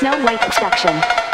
Snow White section.